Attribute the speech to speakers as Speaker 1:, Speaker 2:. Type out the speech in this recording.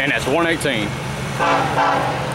Speaker 1: and that's 118.